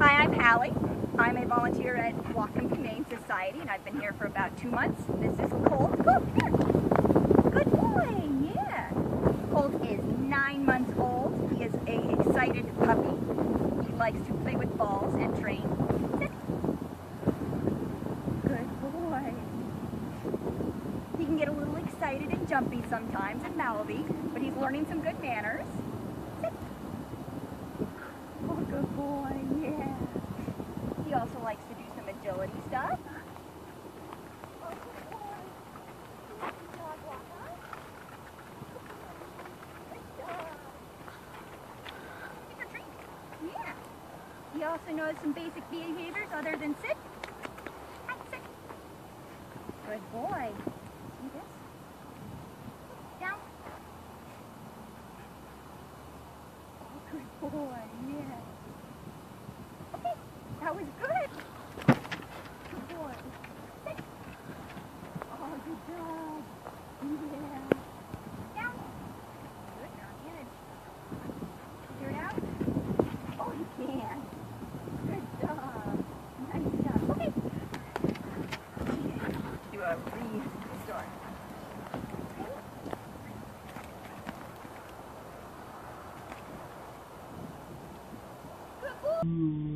Hi, I'm Hallie. I'm a volunteer at Whatcom Humane Society, and I've been here for about two months. This is Colt. Colt, here. Good boy, yeah. Colt is nine months old. He is a excited puppy. He likes to play with balls and train. Good boy. He can get a little excited and jumpy sometimes and mouthy, but he's learning some good manners. Sit. Oh, good boy, yeah. He also likes to do some agility stuff. Yeah. He also knows some basic behaviors other than sit. Sit. Good boy. See this? Down. Oh, good boy, yeah. Okay, that was good. Good boy. Sit. Oh, good job. Yeah. Down. Good, now manage. Figure it out? Oh, you can. Good job. Nice job. Okay. Do a restore. Good boy.